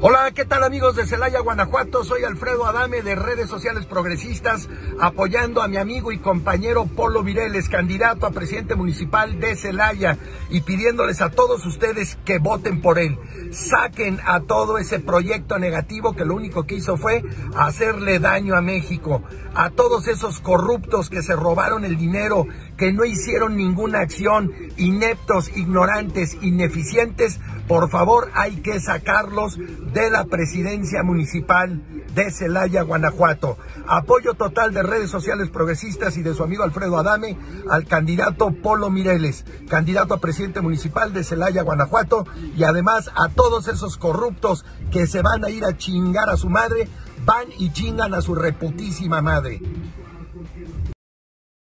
Hola, ¿qué tal amigos de Celaya, Guanajuato? Soy Alfredo Adame de Redes Sociales Progresistas, apoyando a mi amigo y compañero Polo Vireles, candidato a presidente municipal de Celaya, y pidiéndoles a todos ustedes que voten por él. Saquen a todo ese proyecto negativo que lo único que hizo fue hacerle daño a México, a todos esos corruptos que se robaron el dinero, que no hicieron ninguna acción, ineptos, ignorantes, ineficientes, por favor hay que sacarlos de la presidencia municipal de Celaya, Guanajuato. Apoyo total de redes sociales progresistas y de su amigo Alfredo Adame al candidato Polo Mireles, candidato a presidente municipal de Celaya, Guanajuato, y además a todos esos corruptos que se van a ir a chingar a su madre, van y chingan a su reputísima madre.